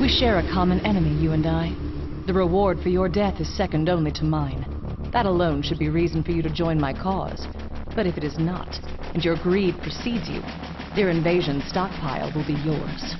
We share a common enemy, you and I. The reward for your death is second only to mine. That alone should be reason for you to join my cause. But if it is not, and your greed precedes you, their invasion stockpile will be yours.